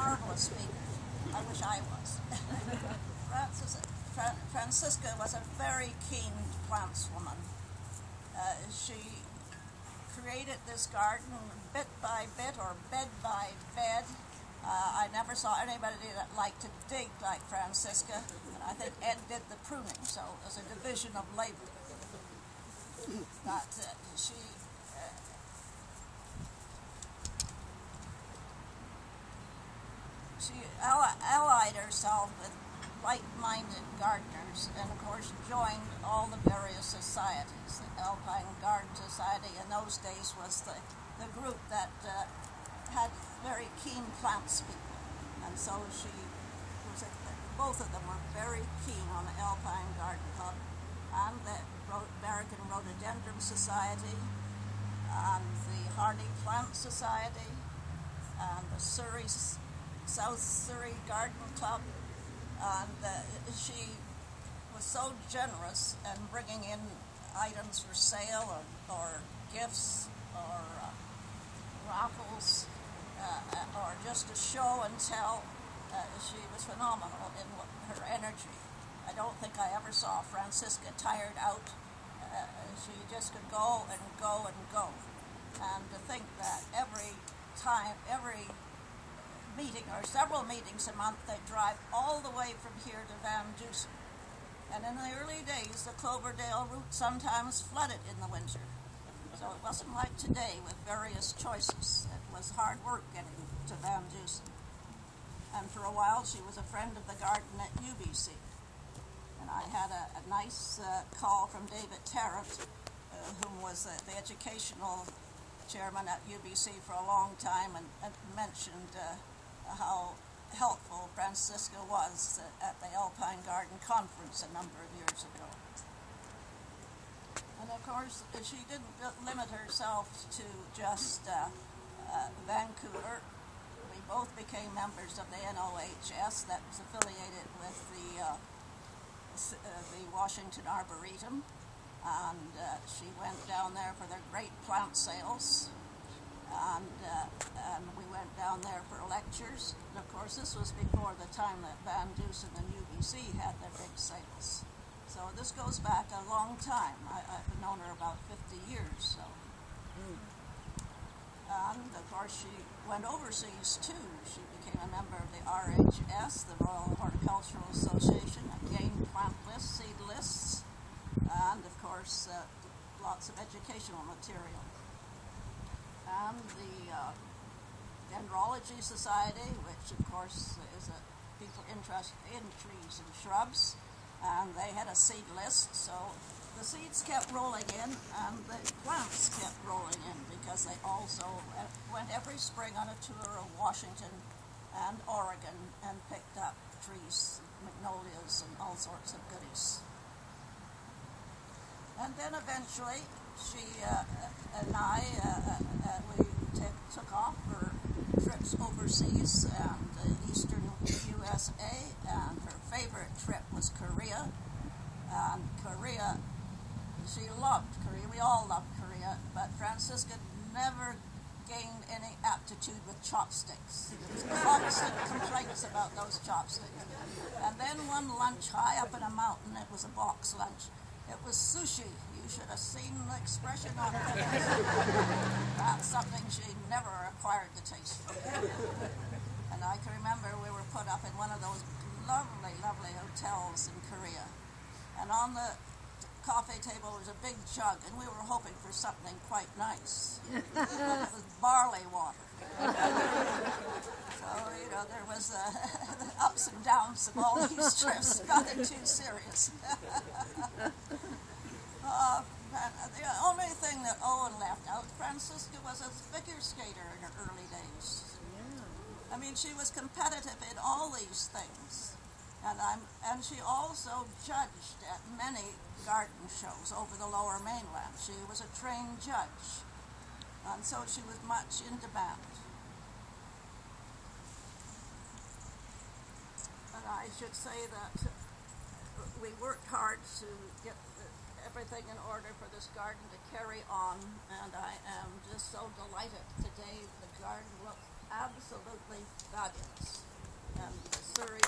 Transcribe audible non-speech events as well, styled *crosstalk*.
marvelous speaker. I wish I was. *laughs* Francis, Fran, Francisca was a very keen plantswoman. Uh, she created this garden bit by bit or bed by bed. Uh, I never saw anybody that liked to dig like Francisca, and I think Ed did the pruning, so it was a division of labor. But uh, she uh, she allied herself with like-minded gardeners and of course joined all the various societies. The Alpine Garden Society in those days was the, the group that uh, had very keen plants people and so she was both of them were very keen on the Alpine Garden Club and the American Rhododendron Society and the Hardy Plant Society and the Surrey South Surrey Garden Club and uh, she was so generous in bringing in items for sale or, or gifts or uh, raffles uh, or just a show and tell. Uh, she was phenomenal in her energy. I don't think I ever saw Francisca tired out. Uh, she just could go and go and go. And to think that every time, every meeting or several meetings a month. They drive all the way from here to Van Dusen. And in the early days, the Cloverdale route sometimes flooded in the winter. So it wasn't like today with various choices. It was hard work getting to Van Dusen. And for a while, she was a friend of the garden at UBC. And I had a, a nice uh, call from David Tarrant, uh, who was uh, the educational chairman at UBC for a long time, and, and mentioned uh, how helpful Francisca was at the Alpine Garden Conference a number of years ago. And of course, she didn't limit herself to just uh, uh, Vancouver. We both became members of the NOHS that was affiliated with the, uh, uh, the Washington Arboretum. And uh, she went down there for their great plant sales and, uh, and we went down there for lectures. And of course, this was before the time that Van Dusen and UBC had their big sales. So this goes back a long time. I, have known her about 50 years. So, mm. and of course, she went overseas too. She became a member of the RHS, the Royal Horticultural Association, and gained plant lists, seed lists, and of course, uh, lots of educational material and the uh, Dendrology Society, which of course is a people interested in trees and shrubs, and they had a seed list, so the seeds kept rolling in and the plants kept rolling in because they also went every spring on a tour of Washington and Oregon and picked up trees, magnolias, and all sorts of goodies. And then eventually, she uh, and I, uh, uh, we took off for trips overseas and eastern USA, and her favorite trip was Korea. And Korea, she loved Korea. We all loved Korea, but Francisca never gained any aptitude with chopsticks. constant complaints about those chopsticks. And then one lunch high up in a mountain, it was a box lunch. It was sushi should have seen the expression on her face. *laughs* That's something she never acquired the taste for. And I can remember we were put up in one of those lovely, lovely hotels in Korea. And on the coffee table was a big jug, and we were hoping for something quite nice. but it was barley water. so, you know, there was uh, the *laughs* ups and downs of all these trips. It too serious. *laughs* Uh, the only thing that Owen left out, Francisca was a figure skater in her early days. Yeah. I mean, she was competitive in all these things. And, I'm, and she also judged at many garden shows over the lower mainland. She was a trained judge. And so she was much in demand. And I should say that we worked hard to get everything in order for this garden to carry on, and I am just so delighted. Today the garden looks absolutely fabulous. And the Surrey